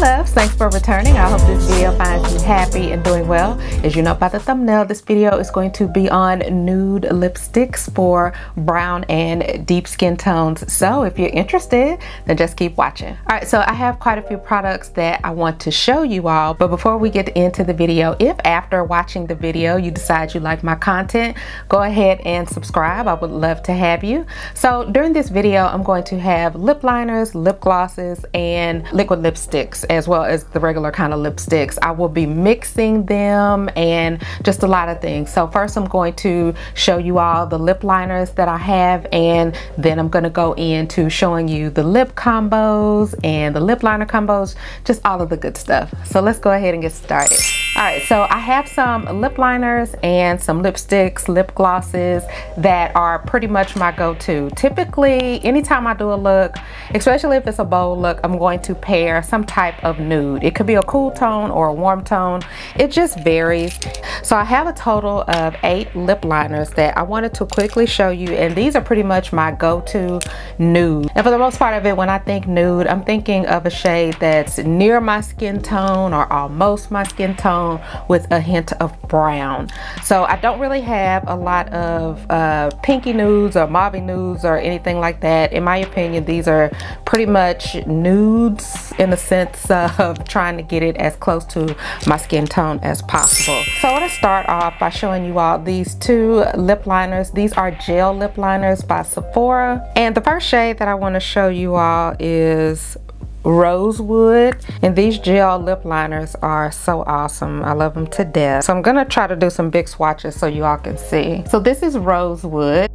loves, thanks for returning. I hope this video finds you happy and doing well. As you know by the thumbnail, this video is going to be on nude lipsticks for brown and deep skin tones. So if you're interested, then just keep watching. All right, so I have quite a few products that I want to show you all. But before we get into the video, if after watching the video you decide you like my content, go ahead and subscribe. I would love to have you. So during this video, I'm going to have lip liners, lip glosses, and liquid lipsticks lipsticks as well as the regular kind of lipsticks. I will be mixing them and just a lot of things. So first I'm going to show you all the lip liners that I have and then I'm going to go into showing you the lip combos and the lip liner combos, just all of the good stuff. So let's go ahead and get started. All right, so I have some lip liners and some lipsticks, lip glosses that are pretty much my go-to. Typically, anytime I do a look, especially if it's a bold look, I'm going to pair some type of nude. It could be a cool tone or a warm tone. It just varies. So I have a total of eight lip liners that I wanted to quickly show you, and these are pretty much my go-to nude. And for the most part of it, when I think nude, I'm thinking of a shade that's near my skin tone or almost my skin tone tone with a hint of brown. So I don't really have a lot of uh, pinky nudes or mauve nudes or anything like that. In my opinion, these are pretty much nudes in the sense of trying to get it as close to my skin tone as possible. So I want to start off by showing you all these two lip liners. These are gel lip liners by Sephora. And the first shade that I want to show you all is Rosewood. And these gel lip liners are so awesome. I love them to death. So I'm gonna try to do some big swatches so you all can see. So this is Rosewood.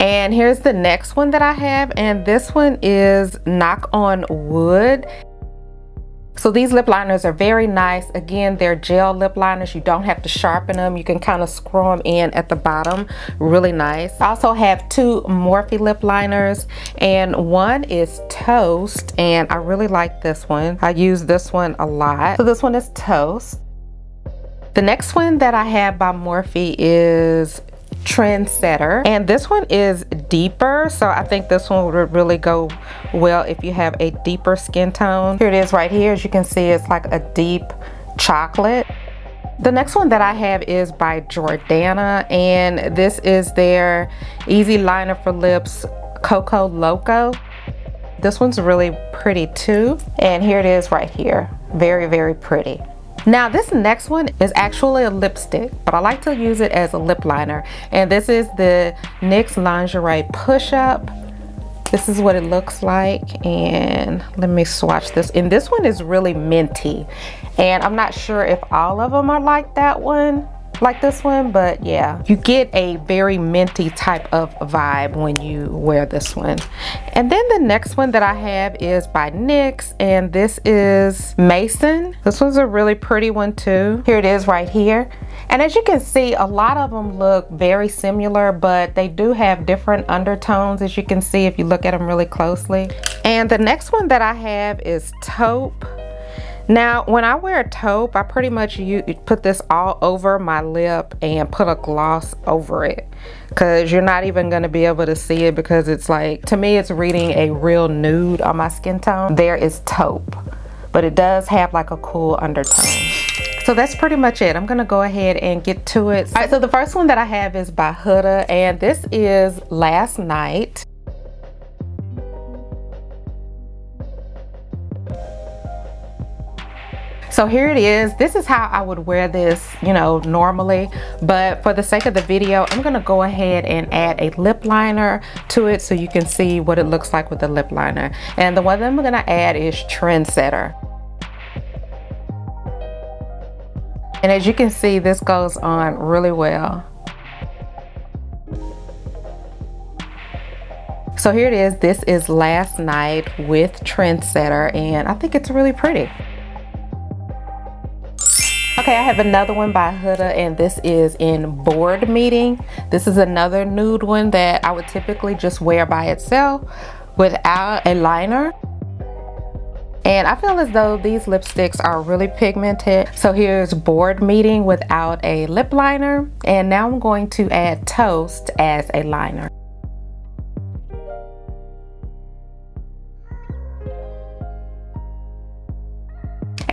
And here's the next one that I have. And this one is Knock on Wood. So these lip liners are very nice. Again, they're gel lip liners. You don't have to sharpen them. You can kind of screw them in at the bottom. Really nice. I also have two Morphe lip liners and one is Toast and I really like this one. I use this one a lot. So this one is Toast. The next one that I have by Morphe is Trendsetter. And this one is deeper, so I think this one would really go well if you have a deeper skin tone. Here it is right here. As you can see, it's like a deep chocolate. The next one that I have is by Jordana, and this is their Easy Liner for Lips Coco Loco. This one's really pretty too. And here it is right here. Very, very pretty. Now this next one is actually a lipstick, but I like to use it as a lip liner. And this is the NYX Lingerie Push Up. This is what it looks like. And let me swatch this. And this one is really minty. And I'm not sure if all of them are like that one like this one but yeah. You get a very minty type of vibe when you wear this one. And then the next one that I have is by NYX and this is Maison. This one's a really pretty one too. Here it is right here. And as you can see a lot of them look very similar but they do have different undertones as you can see if you look at them really closely. And the next one that I have is taupe now, when I wear a taupe, I pretty much you put this all over my lip and put a gloss over it because you're not even going to be able to see it because it's like, to me, it's reading a real nude on my skin tone. There is taupe, but it does have like a cool undertone. So that's pretty much it. I'm gonna go ahead and get to it. All right, so the first one that I have is by Huda and this is Last Night. So here it is. This is how I would wear this, you know, normally. But for the sake of the video, I'm going to go ahead and add a lip liner to it so you can see what it looks like with the lip liner. And the one that I'm going to add is Trendsetter. And as you can see, this goes on really well. So here it is. This is Last Night with Trendsetter and I think it's really pretty. Okay, I have another one by Huda and this is in Board Meeting. This is another nude one that I would typically just wear by itself without a liner. And I feel as though these lipsticks are really pigmented. So here's Board Meeting without a lip liner. And now I'm going to add Toast as a liner.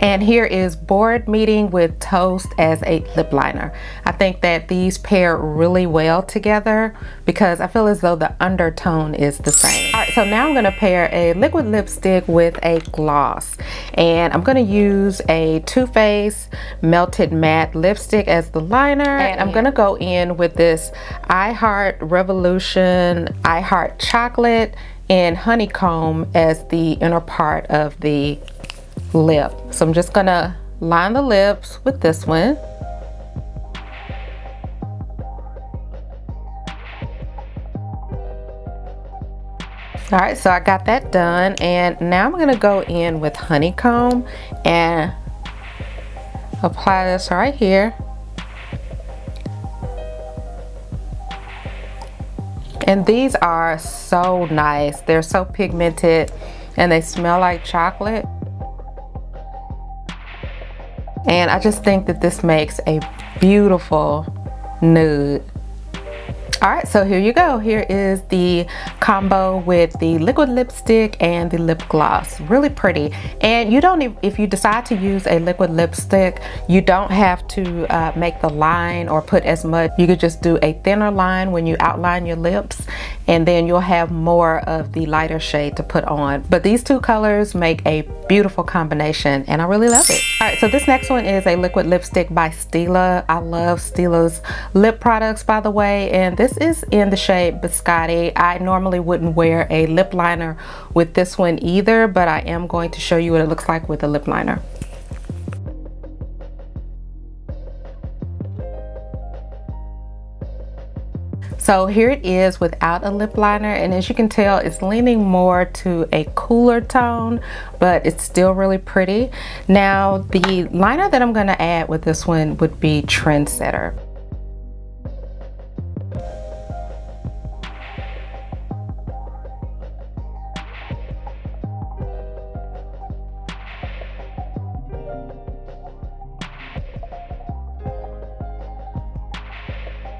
And here is Board Meeting with Toast as a lip liner. I think that these pair really well together because I feel as though the undertone is the same. All right, so now I'm gonna pair a liquid lipstick with a gloss. And I'm gonna use a Too Faced Melted Matte Lipstick as the liner. And I'm gonna go in with this I Heart Revolution I Heart Chocolate and honeycomb as the inner part of the lip. So I'm just gonna line the lips with this one. All right, so I got that done and now I'm gonna go in with honeycomb and apply this right here. And these are so nice. They're so pigmented and they smell like chocolate. And I just think that this makes a beautiful nude. All right, so here you go. Here is the combo with the liquid lipstick and the lip gloss. Really pretty. And you don't, if you decide to use a liquid lipstick, you don't have to uh, make the line or put as much. You could just do a thinner line when you outline your lips and then you'll have more of the lighter shade to put on. But these two colors make a beautiful combination and I really love it. All right, so this next one is a liquid lipstick by Stila. I love Stila's lip products, by the way, and this is in the shade Biscotti. I normally wouldn't wear a lip liner with this one either, but I am going to show you what it looks like with a lip liner. So here it is without a lip liner and as you can tell it's leaning more to a cooler tone but it's still really pretty. Now the liner that I'm going to add with this one would be Trendsetter.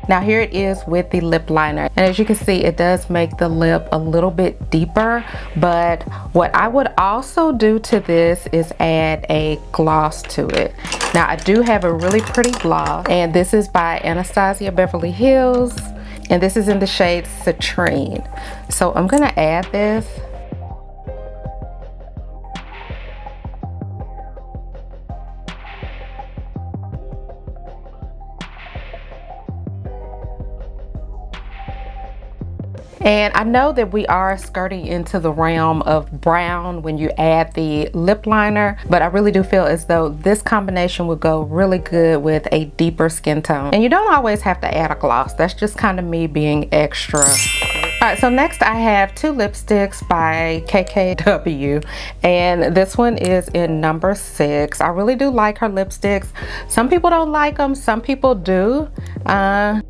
Now here it is with the lip liner. And as you can see, it does make the lip a little bit deeper. But what I would also do to this is add a gloss to it. Now I do have a really pretty gloss and this is by Anastasia Beverly Hills. And this is in the shade Citrine. So I'm gonna add this And I know that we are skirting into the realm of brown when you add the lip liner, but I really do feel as though this combination would go really good with a deeper skin tone. And you don't always have to add a gloss. That's just kind of me being extra. All right, so next I have two lipsticks by KKW and this one is in number six. I really do like her lipsticks. Some people don't like them, some people do. Uh,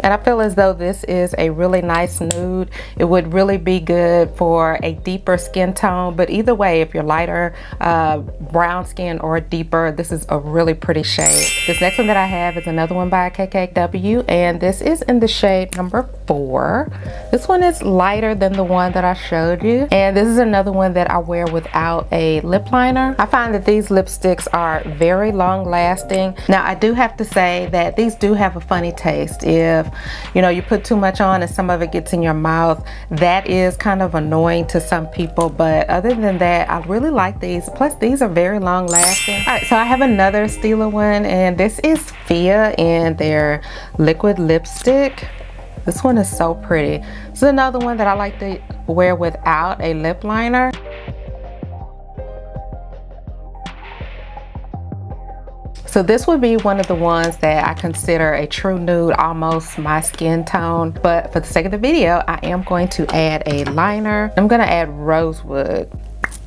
and I feel as though this is a really nice nude. It would really be good for a deeper skin tone. But either way, if you're lighter, uh, brown skin or deeper, this is a really pretty shade. This next one that I have is another one by KKW. And this is in the shade number four. This one is lighter than the one that I showed you. And this is another one that I wear without a lip liner. I find that these lipsticks are very long lasting. Now I do have to say that these do have a funny taste. If you know you put too much on and some of it gets in your mouth. That is kind of annoying to some people but other than that I really like these. Plus these are very long lasting all right so I have another Stila one and this is Fia in their liquid lipstick. This one is so pretty. This is another one that I like to wear without a lip liner So this would be one of the ones that I consider a true nude, almost my skin tone. But for the sake of the video, I am going to add a liner. I'm gonna add rosewood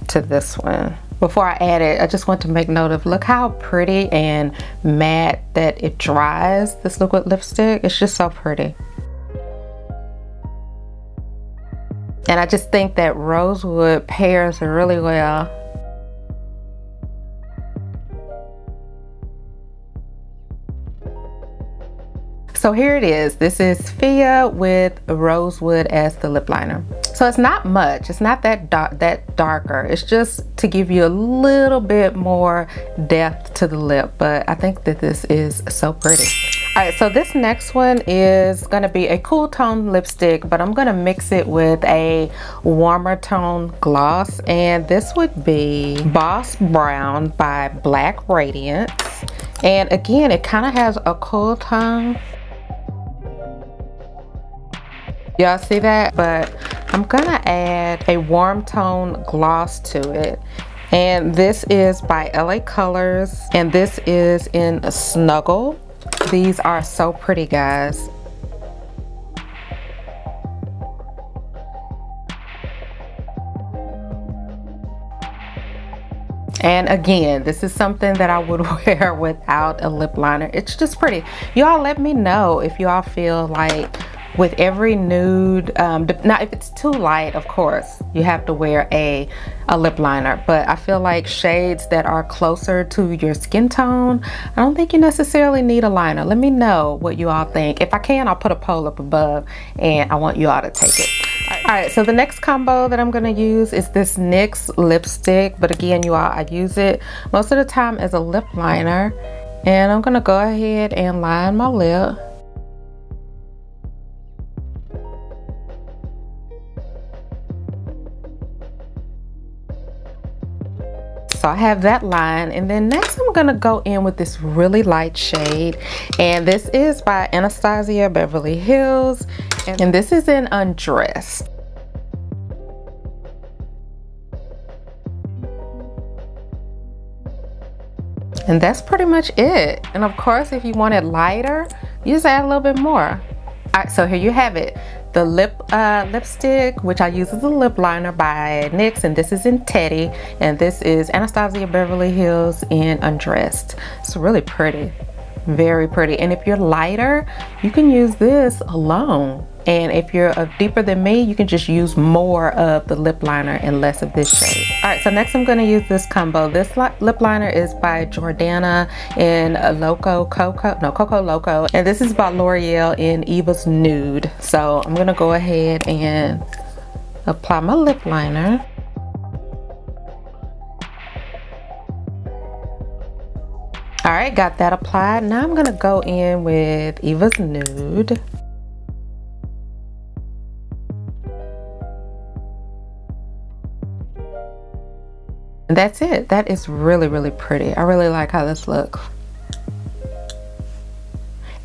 to this one. Before I add it, I just want to make note of look how pretty and matte that it dries, this liquid lipstick. It's just so pretty. And I just think that rosewood pairs really well So here it is. This is Fia with Rosewood as the lip liner. So it's not much. It's not that that darker. It's just to give you a little bit more depth to the lip. But I think that this is so pretty. All right, so this next one is gonna be a cool tone lipstick, but I'm gonna mix it with a warmer tone gloss. And this would be Boss Brown by Black Radiance. And again, it kind of has a cool tone. Y'all see that? But I'm gonna add a warm tone gloss to it. And this is by LA Colors. And this is in Snuggle. These are so pretty, guys. And again, this is something that I would wear without a lip liner. It's just pretty. Y'all let me know if y'all feel like with every nude um, now if it's too light of course you have to wear a a lip liner but I feel like shades that are closer to your skin tone I don't think you necessarily need a liner. Let me know what you all think. If I can I'll put a poll up above and I want you all to take it. All right so the next combo that I'm going to use is this NYX lipstick but again you all I use it most of the time as a lip liner and I'm going to go ahead and line my lip so I have that line. And then next I'm gonna go in with this really light shade. And this is by Anastasia Beverly Hills. And this is in Undressed and that's pretty much it. And of course if you want it lighter you just add a little bit more. All right so here you have it the lip uh, lipstick, which I use as a lip liner by NYX, and this is in Teddy, and this is Anastasia Beverly Hills in Undressed. It's really pretty, very pretty. And if you're lighter, you can use this alone. And if you're a deeper than me, you can just use more of the lip liner and less of this shade. All right, so next I'm gonna use this combo. This lip liner is by Jordana in Loco Coco, no, Coco Loco. And this is by L'Oreal in Eva's Nude. So I'm gonna go ahead and apply my lip liner. All right, got that applied. Now I'm gonna go in with Eva's Nude. That's it. That is really, really pretty. I really like how this looks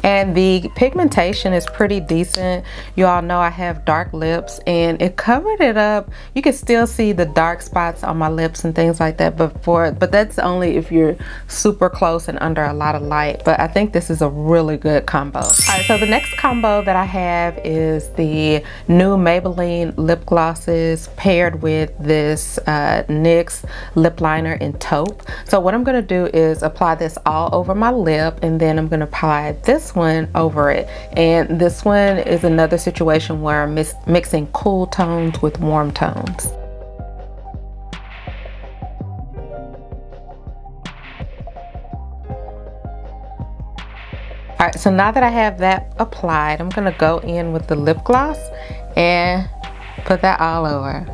and the pigmentation is pretty decent. You all know I have dark lips and it covered it up. You can still see the dark spots on my lips and things like that before but that's only if you're super close and under a lot of light but I think this is a really good combo. All right so the next combo that I have is the new Maybelline lip glosses paired with this uh, NYX lip liner in taupe. So what I'm gonna do is apply this all over my lip and then I'm gonna apply this one over it. And this one is another situation where I'm mixing cool tones with warm tones. All right, so now that I have that applied, I'm gonna go in with the lip gloss and put that all over.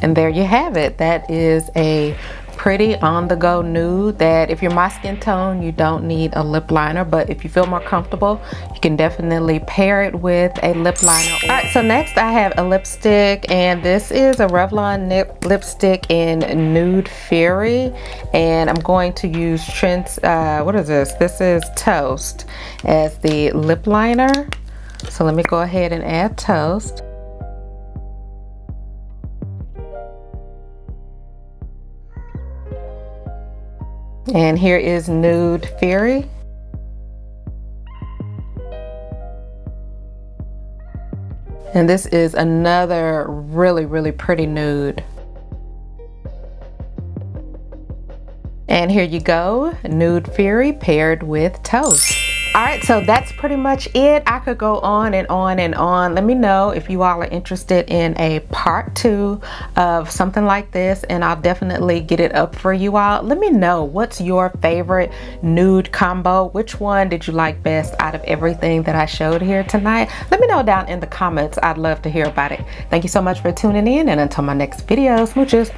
And there you have it. That is a pretty on the go nude that if you're my skin tone you don't need a lip liner but if you feel more comfortable you can definitely pair it with a lip liner. All right so next I have a lipstick and this is a Revlon lip lipstick in nude fury and I'm going to use Trent's uh, what is this? This is toast as the lip liner. So let me go ahead and add toast And here is Nude Fury. And this is another really, really pretty nude. And here you go, Nude Fury paired with Toast. All right, so that's pretty much it. I could go on and on and on. Let me know if you all are interested in a part two of something like this, and I'll definitely get it up for you all. Let me know what's your favorite nude combo. Which one did you like best out of everything that I showed here tonight? Let me know down in the comments. I'd love to hear about it. Thank you so much for tuning in, and until my next video, smooches.